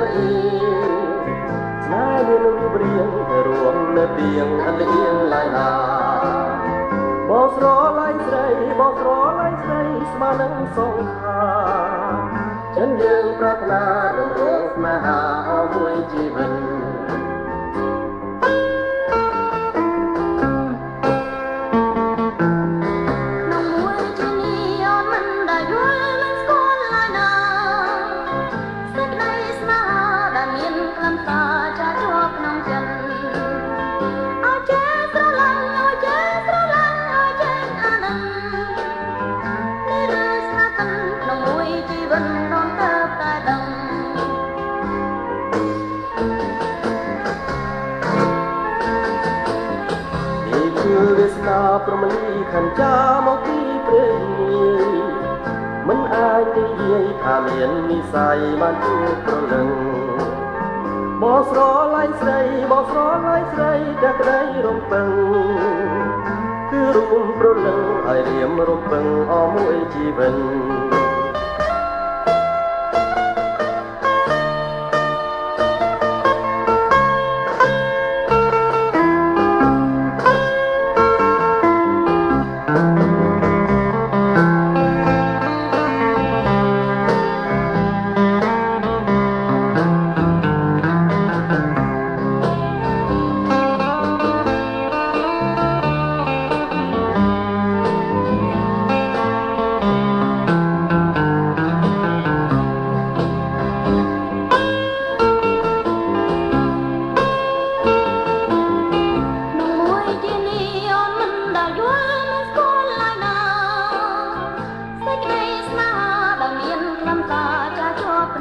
វរីស្នេហ៍វានឹងរៀបរៀងរួមនៅទៀងអលៀងឡាយឡាបោះស្រឡាញ់ស្រីបោះស្រឡាញ់ស្រីស្មើនឹងសងខាចិនយើងប្រាថ្នានឹងរឿងស្នេហាមួយជីវិត វាសនាប្រមលីខញ្ចាមកពីព្រេងមិនអាចនិយាយថាមាននិស័យបានជួបប្រលឹងបងស្រឡាញ់ស្រីបងស្រឡាញ់ស្រីតែក្តីរំពឹងគឺរួមប្រលឹងឲ្យរៀមរំពឹងអមួយជីវិ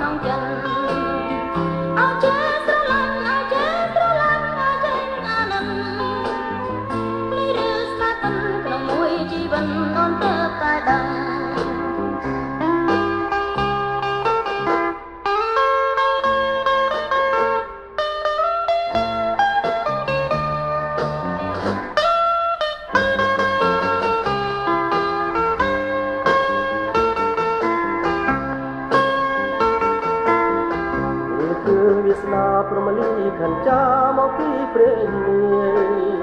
ត វាសនាប្រមលីខញ្ចាមកពីព្រេងនាយ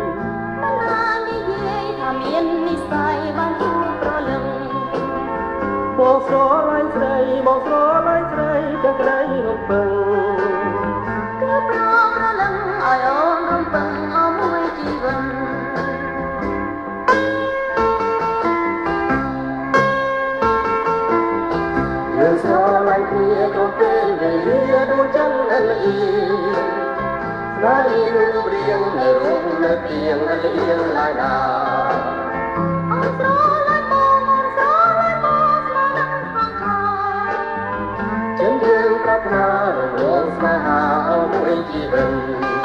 មិនអាចនិយាយថាមាននិស័យបានជួបប្រលឹងបងស្រឡាញ់ស្រីបងស្រឡាញ់ស្រី គ្នាគ្រប់ពេលវេលាដូចចឹងអលអ៊ីស្នេហ៍នឹងព្រៀងនៅរូបនៅទៀងអលអ៊ីឡាយណាអូស្រឡាញ់បងអូនស្រឡាញ់បងស្នេហ៍នឹងផងខាយចិនយើងប្រាថ្នារំលងស្នេហាមួយជីវិត